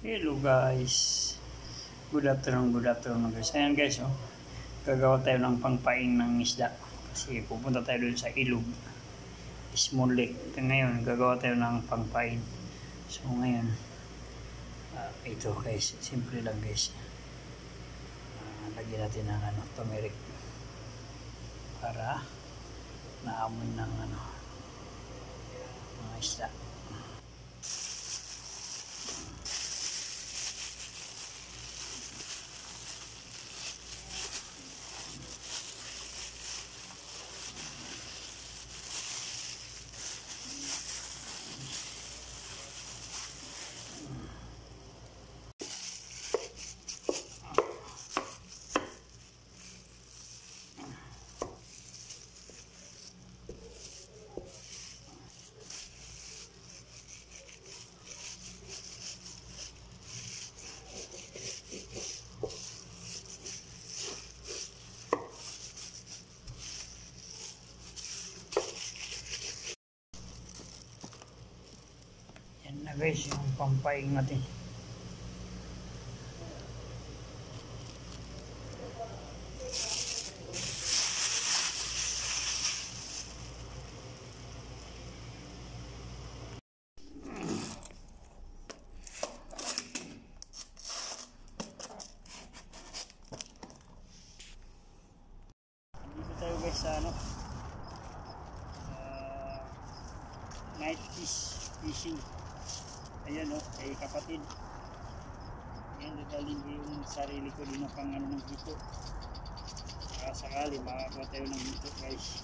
Hello guys. Good afternoon, good afternoon guys. Ayan guys, oh. Gagawa tayo ng pangpaing ng isda. Kasi pupunta tayo dun sa ilog. Small lake. Ngayon, gagawa tayo ng pangpaing. So ngayon, ah, ito guys, simple lang guys. Ah, lagyan natin ng ano, turmeric. Para naamoy ng ano, mga isda. Yan na guys, yung pampaing natin. Tayo guys sa ano, sa night fish fishing. Ayan o, oh, kay kapatid. Ayan, dadalhin ko yung sarili ko din pang ano ng hito. Para sakali, makakuha tayo ng hito guys.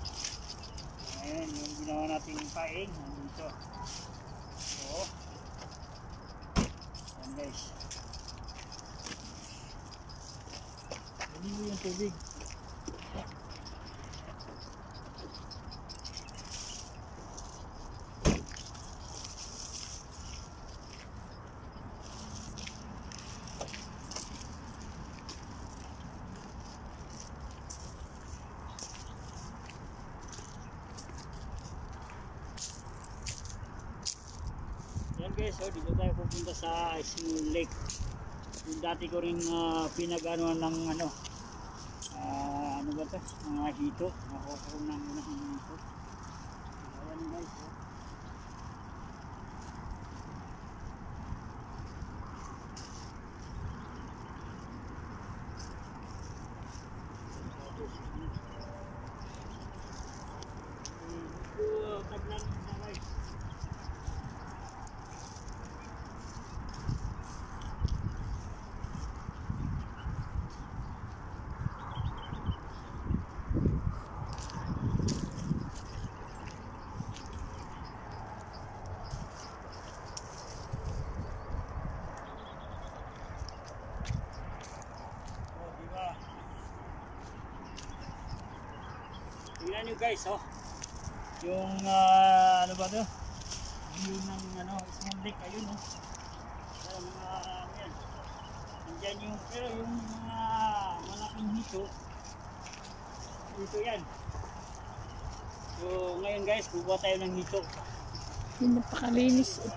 Ayan, yung ginawa natin paing, nandito. So, ayan guys. Dali mo yung tubig. Yan guys, oh, dito tayo pupunta sa Small Lake. Yung dati ko rin uh, pinag-ano ng ano, ah, ano ba to? Mga hito. Nakukuha ng mga hito. Ayan guys, oh. Uh, taglan na guys. Oh, di ba? Tingnan nyo guys, oh. Yung, ah, ano ba to? View ng, ano, small lake, ayun, oh. Pero mga, ano yan. Nandyan yung, pero yung mga malaking hito, hito yan. So, ngayon guys, kukuha tayo ng hito. Yung napakalinis. eh.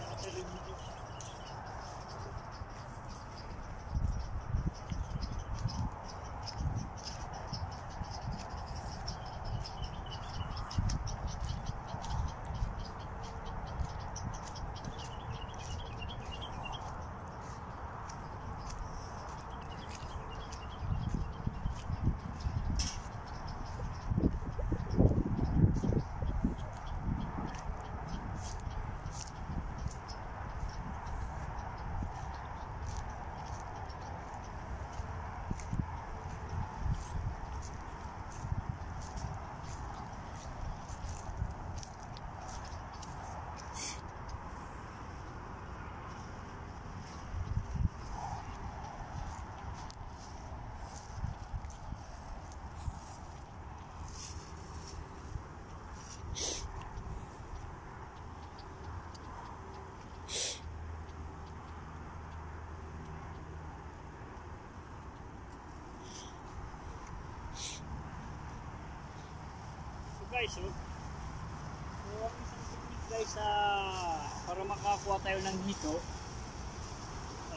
Guys, oh. So, ang isang technique guys, ah, para makakuha tayo ng hito,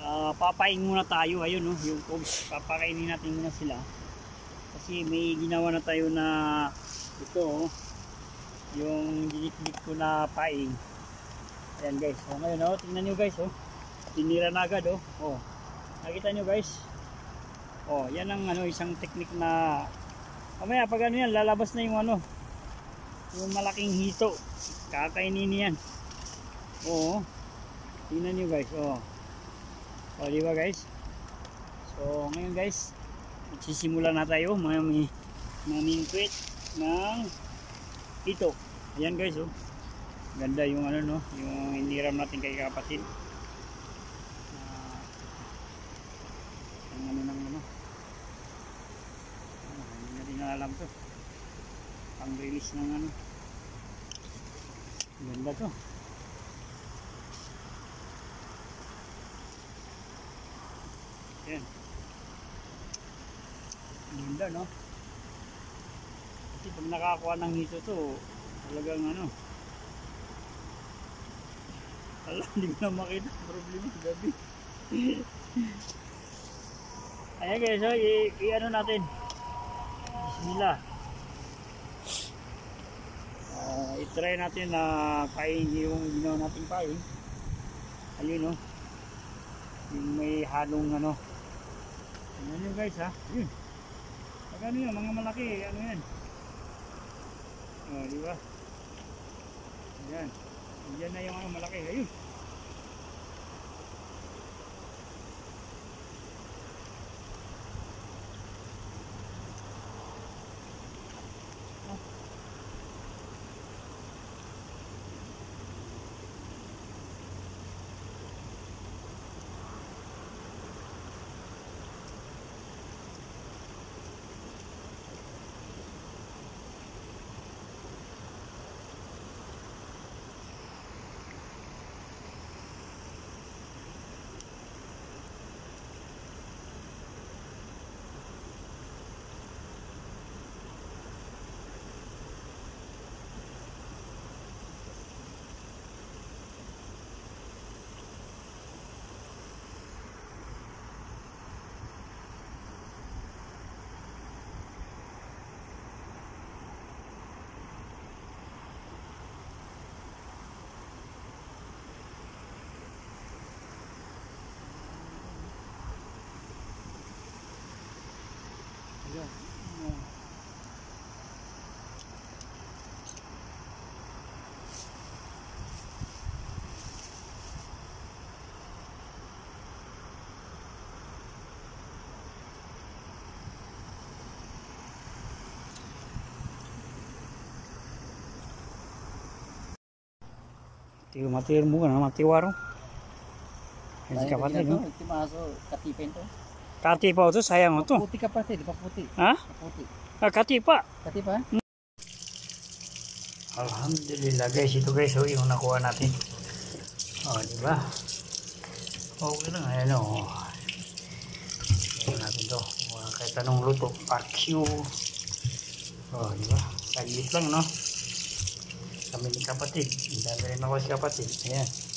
ah, papain muna tayo. Ayun, no, yung cobs, papakainin natin muna sila. Kasi may ginawa na tayo na ito, oh, yung dinikdik ko na paing. Ayan guys, so ngayon, oh, tingnan nyo guys, oh. Tinira na agad, oh. oh. Nakita nyo guys? Oh, yan ang ano, isang technique na Mamaya pag ano yan, lalabas na yung ano, yung malaking hito. Kakainin yan. Oo. Tingnan nyo guys, oh. O, di ba guys? So, ngayon guys, magsisimula na tayo, mami, mamingkwit ng hito. Ayan guys, oh. Ganda yung ano, no, yung iniram natin kay kapatid. Ah, ang ano ng ano. Ah, Hindi natin alam to. Pang release ng ano. Ganda to. Yan. Ganda no. Kasi pag nakakuha ng hito to, talagang ano. Alam, hindi ko na makita problema gabi. Ayan guys, so, i- i-ano natin. Bismillah. Ah, i-try natin na pain yung ginawa nating pain. Ayun no. Yung may halong ano. Ano yun guys ha? Yun. Pag ano yun, mga malaki, ano yan. Oh, di ba? Yan. Yan na yung ano, malaki. Ayun. Ayan. Oh. Tiyo matir mo na matiwaro. Hindi kapatid, no? Ito maso katipin to. Kati pa ito, sayang ito. Puti kapatid, di ba puti? Ha? Puti. Ah, kati pa. Katipa? Alhamdulillah guys, ito guys, oh, yung nakuha natin. Oh, di ba? Okay lang, ayan oh. Ito natin to. Oh, kahit anong luto, barbecue. Oh, di ba? Saglit lang, no? Kami ni kapatid. Ang dami rin ako si kapatid. Ayan.